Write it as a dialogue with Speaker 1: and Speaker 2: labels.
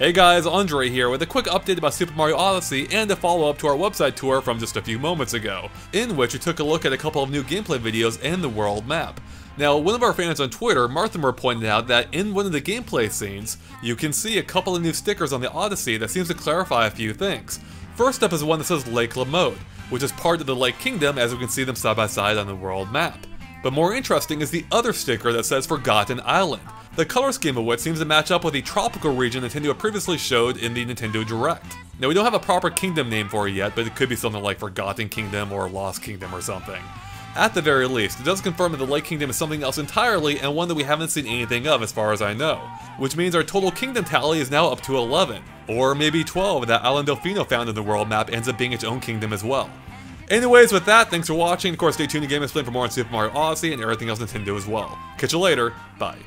Speaker 1: Hey guys, Andre here with a quick update about Super Mario Odyssey and a follow-up to our website tour from just a few moments ago, in which we took a look at a couple of new gameplay videos and the world map. Now, one of our fans on Twitter, Marthmer, pointed out that in one of the gameplay scenes, you can see a couple of new stickers on the Odyssey that seems to clarify a few things. First up is one that says Lake Lamode, which is part of the Lake Kingdom as we can see them side by side on the world map. But more interesting is the other sticker that says Forgotten Island, the color scheme of which seems to match up with the tropical region Nintendo previously showed in the Nintendo Direct. Now we don't have a proper kingdom name for it yet, but it could be something like Forgotten Kingdom or Lost Kingdom or something. At the very least, it does confirm that the Lake Kingdom is something else entirely and one that we haven't seen anything of as far as I know, which means our total kingdom tally is now up to 11, or maybe 12 that Island Delfino found in the world map ends up being its own kingdom as well. Anyways, with that, thanks for watching. Of course, stay tuned to GameXplain for more on Super Mario Odyssey and everything else Nintendo as well. Catch you later. Bye.